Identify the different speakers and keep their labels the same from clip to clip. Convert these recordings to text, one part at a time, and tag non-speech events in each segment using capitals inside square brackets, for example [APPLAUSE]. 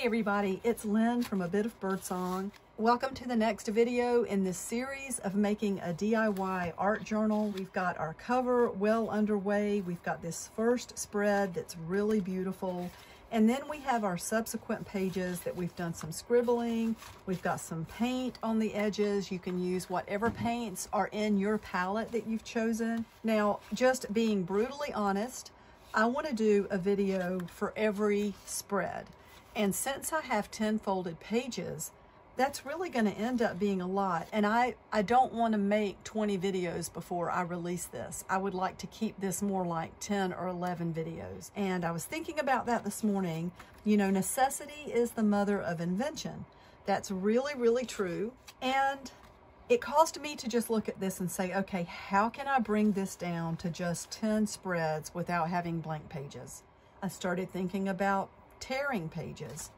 Speaker 1: Hey everybody, it's Lynn from A Bit of Birdsong. Welcome to the next video in this series of making a DIY art journal. We've got our cover well underway. We've got this first spread that's really beautiful. And then we have our subsequent pages that we've done some scribbling. We've got some paint on the edges. You can use whatever paints are in your palette that you've chosen. Now, just being brutally honest, I want to do a video for every spread. And since I have 10 folded pages, that's really going to end up being a lot. And I, I don't want to make 20 videos before I release this. I would like to keep this more like 10 or 11 videos. And I was thinking about that this morning. You know, necessity is the mother of invention. That's really, really true. And it caused me to just look at this and say, okay, how can I bring this down to just 10 spreads without having blank pages? I started thinking about tearing pages.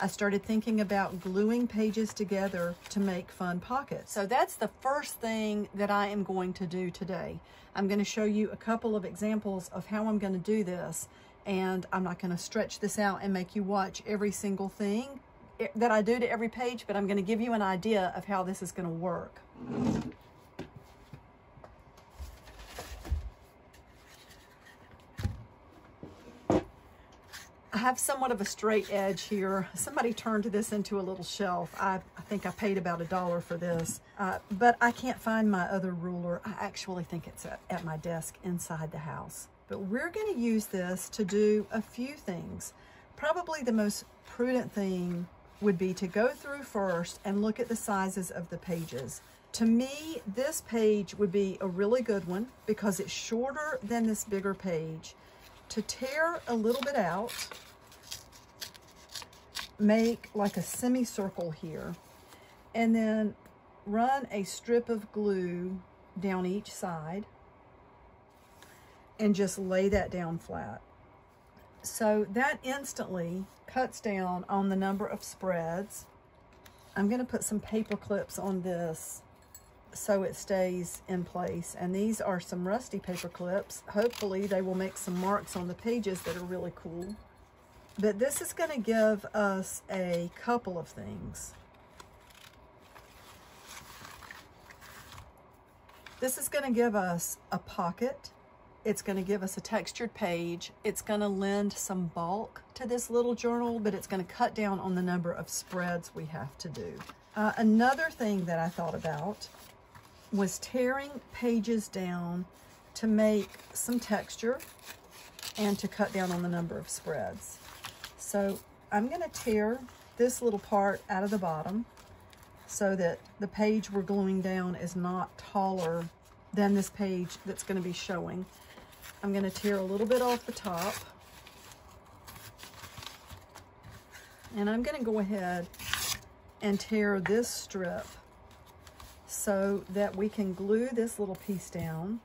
Speaker 1: I started thinking about gluing pages together to make fun pockets. So that's the first thing that I am going to do today. I'm going to show you a couple of examples of how I'm going to do this. And I'm not going to stretch this out and make you watch every single thing eh, that I do to every page, but I'm going to give you an idea of how this is going to work. Have somewhat of a straight edge here. Somebody turned this into a little shelf. I, I think I paid about a dollar for this, uh, but I can't find my other ruler. I actually think it's at, at my desk inside the house. But we're gonna use this to do a few things. Probably the most prudent thing would be to go through first and look at the sizes of the pages. To me, this page would be a really good one because it's shorter than this bigger page to tear a little bit out, make like a semicircle here, and then run a strip of glue down each side and just lay that down flat. So that instantly cuts down on the number of spreads. I'm gonna put some paper clips on this so it stays in place. And these are some rusty paper clips. Hopefully they will make some marks on the pages that are really cool. But this is going to give us a couple of things. This is going to give us a pocket. It's going to give us a textured page. It's going to lend some bulk to this little journal, but it's going to cut down on the number of spreads we have to do. Uh, another thing that I thought about was tearing pages down to make some texture and to cut down on the number of spreads. So I'm gonna tear this little part out of the bottom so that the page we're gluing down is not taller than this page that's gonna be showing. I'm gonna tear a little bit off the top. And I'm gonna go ahead and tear this strip so that we can glue this little piece down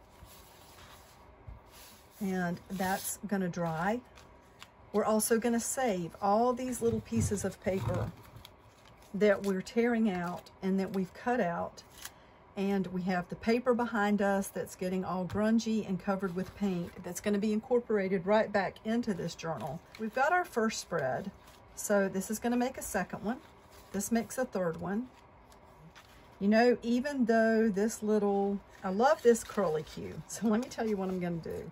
Speaker 1: and that's going to dry. We're also going to save all these little pieces of paper that we're tearing out and that we've cut out and we have the paper behind us that's getting all grungy and covered with paint that's going to be incorporated right back into this journal. We've got our first spread, so this is going to make a second one. This makes a third one. You know, even though this little, I love this curly cue. So let me tell you what I'm going to do.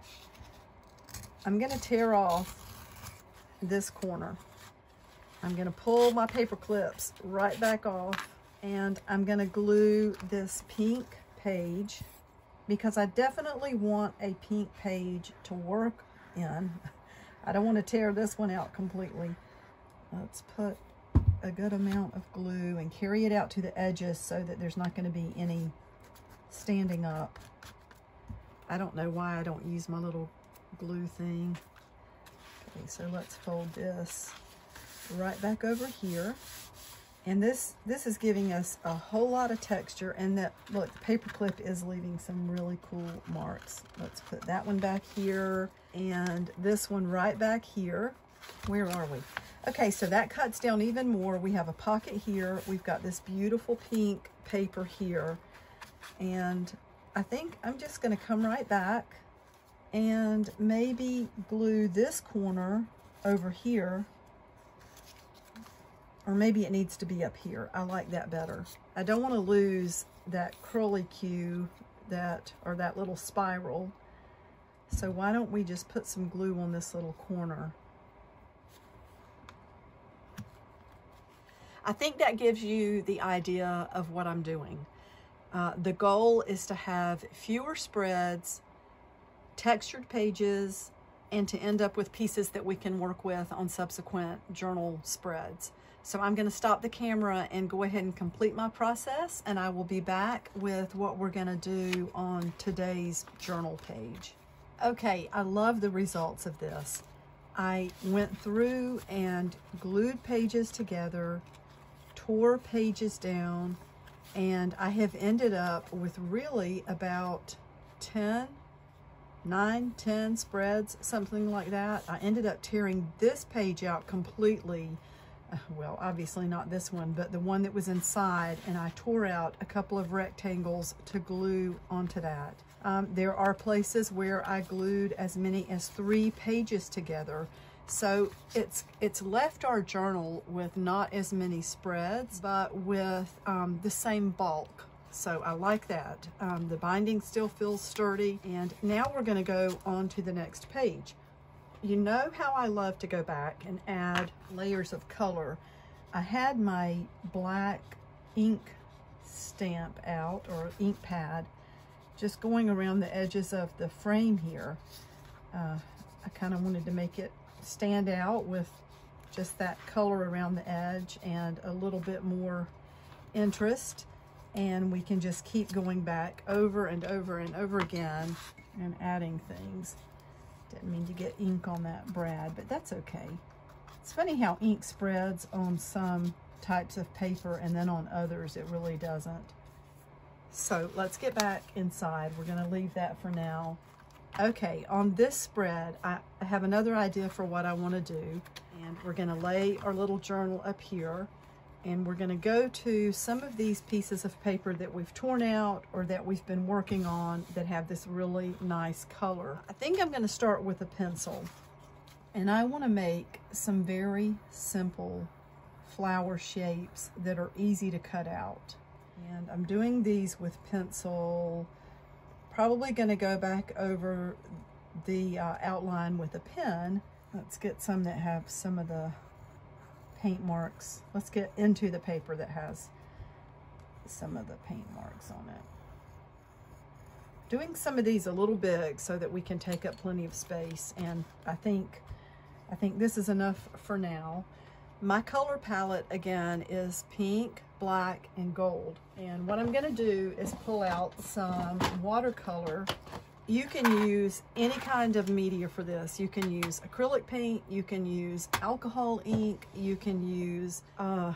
Speaker 1: I'm going to tear off this corner. I'm going to pull my paper clips right back off and I'm going to glue this pink page because I definitely want a pink page to work in. [LAUGHS] I don't want to tear this one out completely. Let's put a good amount of glue and carry it out to the edges so that there's not going to be any standing up. I don't know why I don't use my little glue thing. Okay, so let's fold this right back over here. And this, this is giving us a whole lot of texture and that, look, the paper clip is leaving some really cool marks. Let's put that one back here and this one right back here. Where are we? Okay, so that cuts down even more. We have a pocket here. We've got this beautiful pink paper here. And I think I'm just gonna come right back and maybe glue this corner over here or maybe it needs to be up here. I like that better. I don't want to lose that curly cue that, or that little spiral. So why don't we just put some glue on this little corner? I think that gives you the idea of what I'm doing. Uh, the goal is to have fewer spreads, textured pages, and to end up with pieces that we can work with on subsequent journal spreads. So I'm going to stop the camera and go ahead and complete my process and I will be back with what we're going to do on today's journal page. Okay, I love the results of this. I went through and glued pages together, tore pages down, and I have ended up with really about 10, 9, 10 spreads, something like that. I ended up tearing this page out completely well, obviously not this one, but the one that was inside, and I tore out a couple of rectangles to glue onto that. Um, there are places where I glued as many as three pages together. So it's it's left our journal with not as many spreads, but with um, the same bulk. So I like that. Um, the binding still feels sturdy. And now we're gonna go on to the next page you know how I love to go back and add layers of color. I had my black ink stamp out or ink pad just going around the edges of the frame here. Uh, I kind of wanted to make it stand out with just that color around the edge and a little bit more interest and we can just keep going back over and over and over again and adding things. Didn't mean to get ink on that brad, but that's okay. It's funny how ink spreads on some types of paper and then on others it really doesn't. So let's get back inside. We're gonna leave that for now. Okay, on this spread, I have another idea for what I wanna do. And we're gonna lay our little journal up here and we're going to go to some of these pieces of paper that we've torn out or that we've been working on that have this really nice color. I think I'm going to start with a pencil and I want to make some very simple flower shapes that are easy to cut out. And I'm doing these with pencil, probably going to go back over the uh, outline with a pen. Let's get some that have some of the paint marks. Let's get into the paper that has some of the paint marks on it. Doing some of these a little big so that we can take up plenty of space and I think I think this is enough for now. My color palette again is pink, black, and gold. And what I'm gonna do is pull out some watercolor you can use any kind of media for this. You can use acrylic paint, you can use alcohol ink, you can use uh,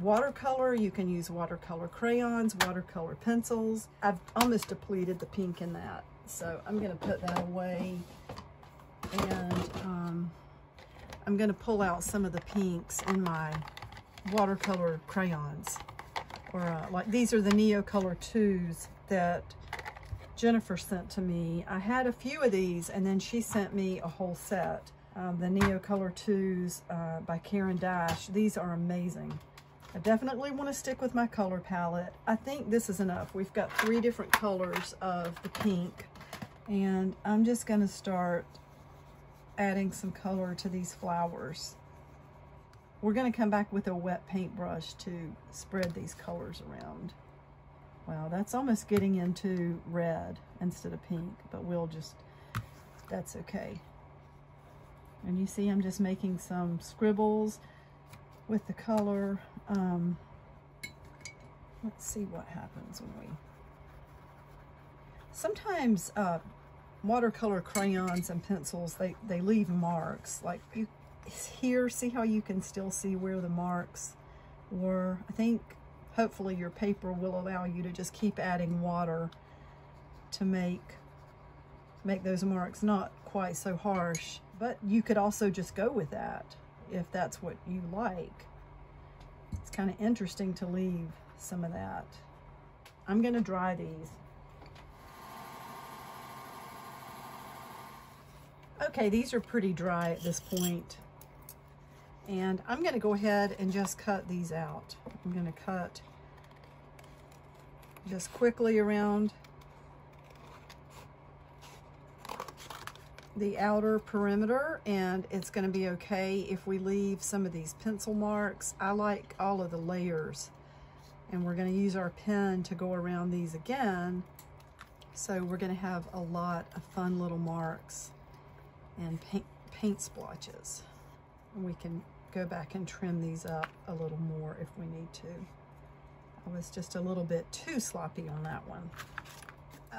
Speaker 1: watercolor, you can use watercolor crayons, watercolor pencils. I've almost depleted the pink in that. So I'm gonna put that away and um, I'm gonna pull out some of the pinks in my watercolor crayons. Or uh, like these are the Neocolor 2s that Jennifer sent to me. I had a few of these and then she sent me a whole set. Um, the Neocolor 2s uh, by Caran d'Ache. These are amazing. I definitely want to stick with my color palette. I think this is enough. We've got three different colors of the pink and I'm just going to start adding some color to these flowers. We're going to come back with a wet paintbrush to spread these colors around. Wow, that's almost getting into red instead of pink, but we'll just, that's okay. And you see I'm just making some scribbles with the color. Um, let's see what happens when we, sometimes uh, watercolor crayons and pencils, they, they leave marks. Like you here, see how you can still see where the marks were? I think hopefully your paper will allow you to just keep adding water to make make those marks. Not quite so harsh but you could also just go with that if that's what you like. It's kind of interesting to leave some of that. I'm gonna dry these. Okay these are pretty dry at this point And I'm gonna go ahead and just cut these out. I'm gonna cut just quickly around the outer perimeter and it's going to be okay if we leave some of these pencil marks. I like all of the layers and we're going to use our pen to go around these again. So we're going to have a lot of fun little marks and paint, paint splotches. And we can go back and trim these up a little more if we need to. I was just a little bit too sloppy on that one.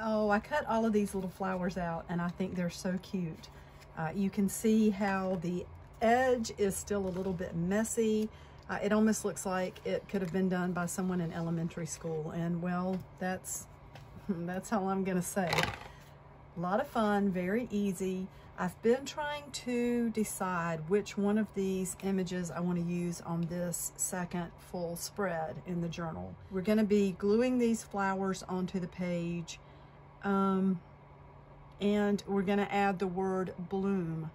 Speaker 1: Oh, I cut all of these little flowers out and I think they're so cute. Uh, you can see how the edge is still a little bit messy. Uh, it almost looks like it could have been done by someone in elementary school. And well, that's, [LAUGHS] that's all I'm gonna say. A lot of fun, very easy. I've been trying to decide which one of these images I want to use on this second full spread in the journal. We're going to be gluing these flowers onto the page um, and we're going to add the word bloom.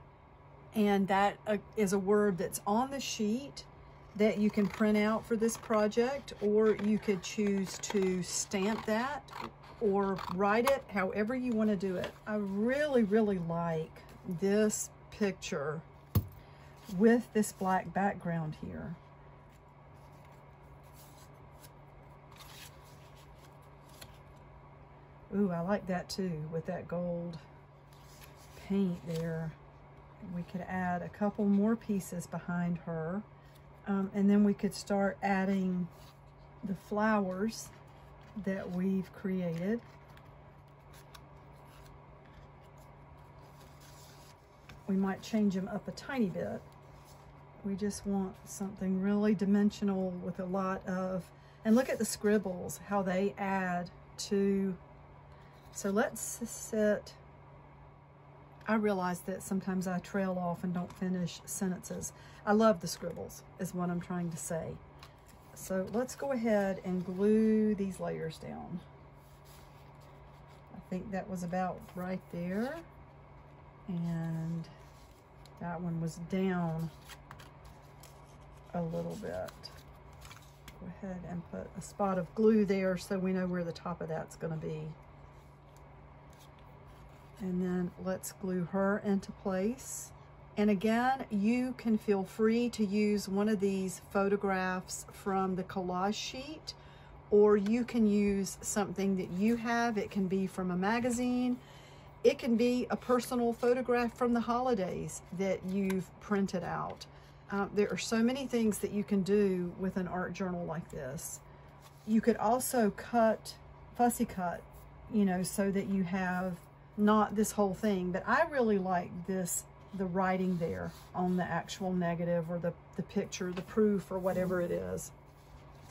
Speaker 1: And that uh, is a word that's on the sheet that you can print out for this project, or you could choose to stamp that or write it however you want to do it. I really, really like this picture with this black background here. Ooh, I like that too, with that gold paint there. We could add a couple more pieces behind her. Um, and then we could start adding the flowers that we've created. We might change them up a tiny bit. We just want something really dimensional with a lot of, and look at the scribbles, how they add to so let's sit. I realize that sometimes I trail off and don't finish sentences. I love the scribbles is what I'm trying to say. So let's go ahead and glue these layers down. I think that was about right there. And that one was down a little bit. Go ahead and put a spot of glue there so we know where the top of that's gonna be. And then let's glue her into place. And again, you can feel free to use one of these photographs from the collage sheet, or you can use something that you have. It can be from a magazine. It can be a personal photograph from the holidays that you've printed out. Uh, there are so many things that you can do with an art journal like this. You could also cut, fussy cut, you know, so that you have not this whole thing, but I really like this, the writing there on the actual negative or the, the picture, the proof or whatever it is.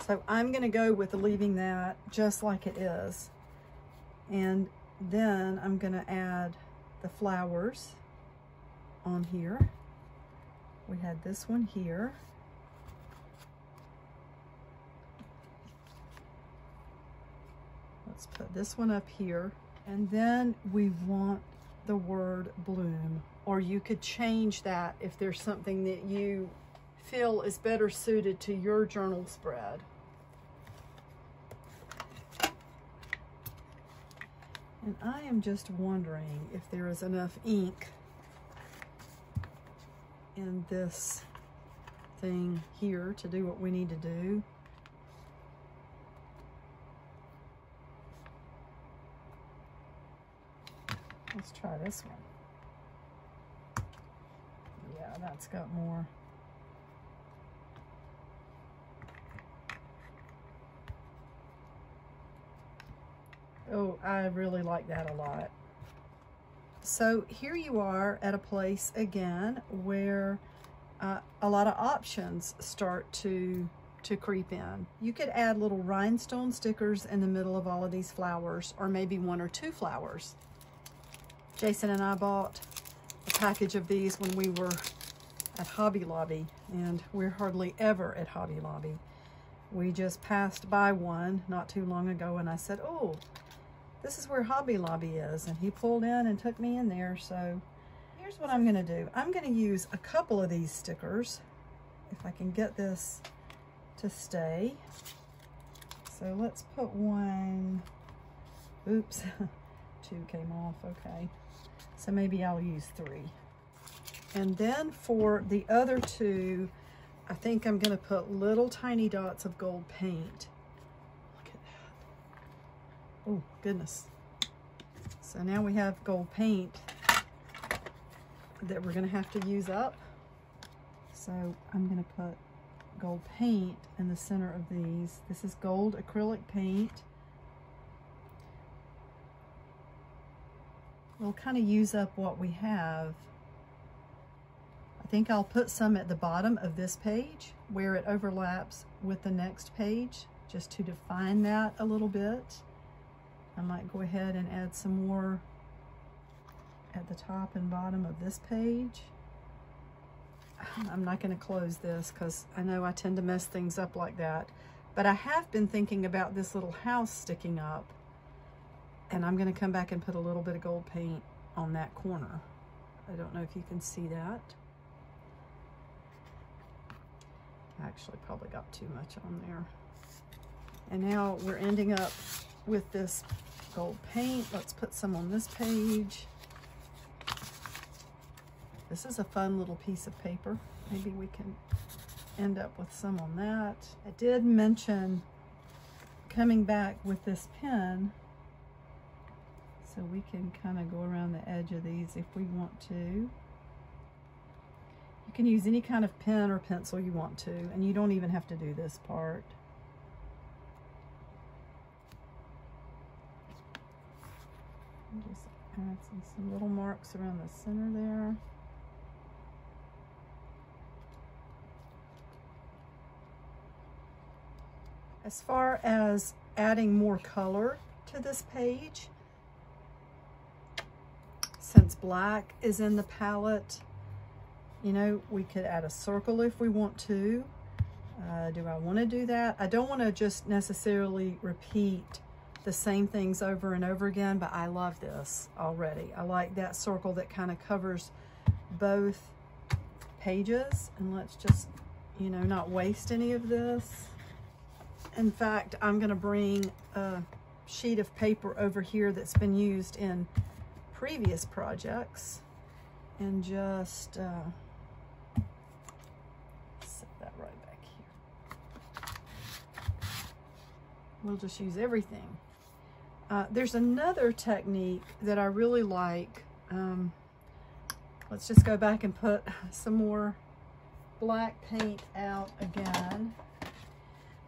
Speaker 1: So I'm gonna go with leaving that just like it is. And then I'm gonna add the flowers on here. We had this one here. Let's put this one up here. And then we want the word bloom, or you could change that if there's something that you feel is better suited to your journal spread. And I am just wondering if there is enough ink in this thing here to do what we need to do. Let's try this one. Yeah, that's got more. Oh, I really like that a lot. So here you are at a place again where uh, a lot of options start to to creep in. You could add little rhinestone stickers in the middle of all of these flowers or maybe one or two flowers. Jason and I bought a package of these when we were at Hobby Lobby, and we're hardly ever at Hobby Lobby. We just passed by one not too long ago, and I said, oh, this is where Hobby Lobby is. And he pulled in and took me in there. So here's what I'm going to do. I'm going to use a couple of these stickers if I can get this to stay. So let's put one, oops, [LAUGHS] two came off, okay. So maybe I'll use three. And then for the other two, I think I'm gonna put little tiny dots of gold paint. Oh, goodness. So now we have gold paint that we're gonna have to use up. So I'm gonna put gold paint in the center of these. This is gold acrylic paint. We'll kind of use up what we have. I think I'll put some at the bottom of this page where it overlaps with the next page just to define that a little bit. I might go ahead and add some more at the top and bottom of this page. [SIGHS] I'm not going to close this because I know I tend to mess things up like that. But I have been thinking about this little house sticking up. And I'm going to come back and put a little bit of gold paint on that corner. I don't know if you can see that. I actually probably got too much on there. And now we're ending up with this gold paint. Let's put some on this page. This is a fun little piece of paper. Maybe we can end up with some on that. I did mention coming back with this pen so we can kind of go around the edge of these if we want to. You can use any kind of pen or pencil you want to, and you don't even have to do this part. Some little marks around the center there. As far as adding more color to this page, since black is in the palette, you know, we could add a circle if we want to. Uh, do I want to do that? I don't want to just necessarily repeat the same things over and over again, but I love this already. I like that circle that kind of covers both pages. And let's just, you know, not waste any of this. In fact, I'm going to bring a sheet of paper over here that's been used in previous projects and just uh, set that right back here. We'll just use everything. Uh, there's another technique that I really like. Um, let's just go back and put some more black paint out again.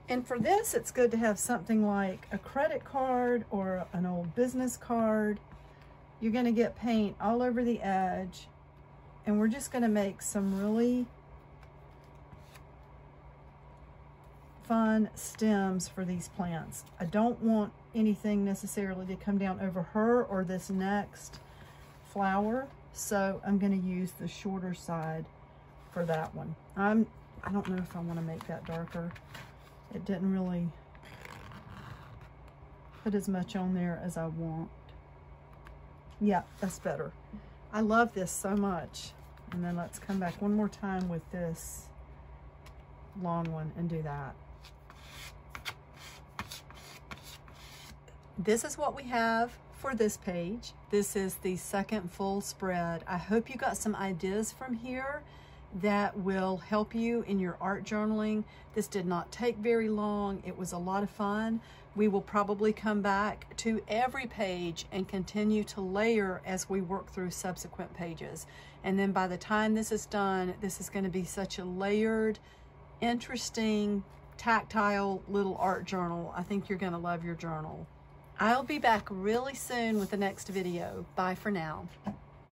Speaker 1: And for this, it's good to have something like a credit card or an old business card. You're going to get paint all over the edge. And we're just going to make some really fun stems for these plants. I don't want anything necessarily to come down over her or this next flower. So I'm going to use the shorter side for that one. I'm, I don't know if I want to make that darker it didn't really put as much on there as I want. Yeah, that's better. I love this so much. And then let's come back one more time with this long one and do that. This is what we have for this page. This is the second full spread. I hope you got some ideas from here that will help you in your art journaling. This did not take very long. It was a lot of fun. We will probably come back to every page and continue to layer as we work through subsequent pages. And then by the time this is done, this is going to be such a layered, interesting, tactile little art journal. I think you're going to love your journal. I'll be back really soon with the next video. Bye for now.